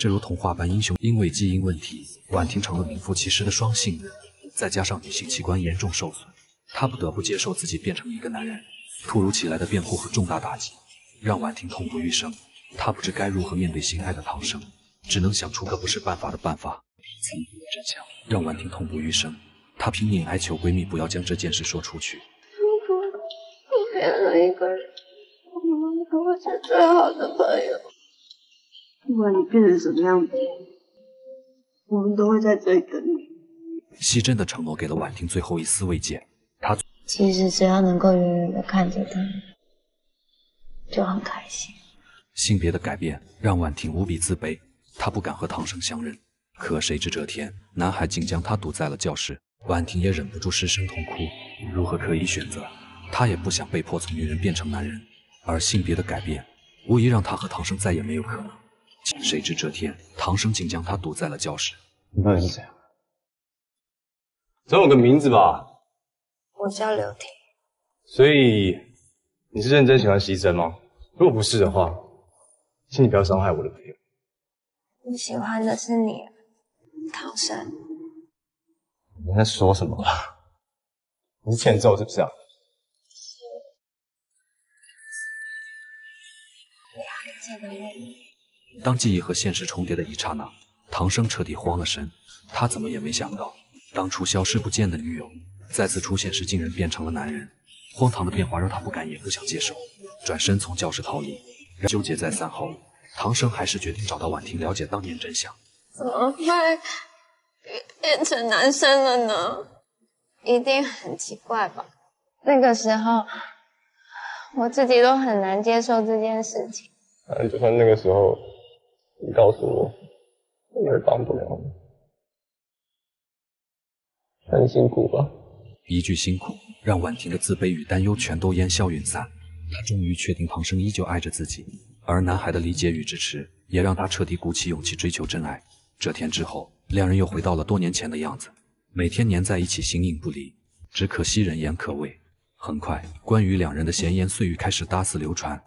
这如童话般英雄。因为基因问题，婉婷成了名副其实的双性人，再加上女性器官严重受损，她不得不接受自己变成一个男人。突如其来的变故和重大打击，让婉婷痛不欲生。她不知该如何面对心爱的唐生，只能想出个不是办法的办法。残酷的真相让婉婷痛不欲生，她拼命哀求闺蜜不要将这件事说出去。如果我变了一个人，我们都会是最好的朋友。不管你变成什么样子，我们都会在这里等你。西真的承诺给了婉婷最后一丝慰藉。她其实只要能够远远的看着他，就很开心。性别的改变让婉婷无比自卑，她不敢和唐生相认。可谁知这天，男孩竟将她堵在了教室，婉婷也忍不住失声痛哭。如何可以选择？她也不想被迫从女人变成男人，而性别的改变无疑让她和唐生再也没有可能。谁知这天，唐生竟将他堵在了教室。你到底是谁啊？总有个名字吧？我叫刘婷。所以你是认真喜欢西真吗？如果不是的话，请你不要伤害我的朋友。我喜欢的是你，唐生。你在说什么？你是欠揍是不是啊？了解的我。当记忆和现实重叠的一刹那，唐生彻底慌了神。他怎么也没想到，当初消失不见的女友再次出现时，竟然变成了男人。荒唐的变化让他不敢也不想接受，转身从教室逃离。纠结再三后，唐生还是决定找到婉婷，了解当年真相。怎么会变成男生了呢？一定很奇怪吧？那个时候，我自己都很难接受这件事情。反正就算那个时候。你告诉我，我也帮不了你。很辛苦吧？一句辛苦，让婉婷的自卑与担忧全都烟消云散。她终于确定唐生依旧爱着自己，而男孩的理解与支持，也让她彻底鼓起勇气追求真爱。这天之后，两人又回到了多年前的样子，每天黏在一起，形影不离。只可惜人言可畏，很快，关于两人的闲言碎语开始大肆流传。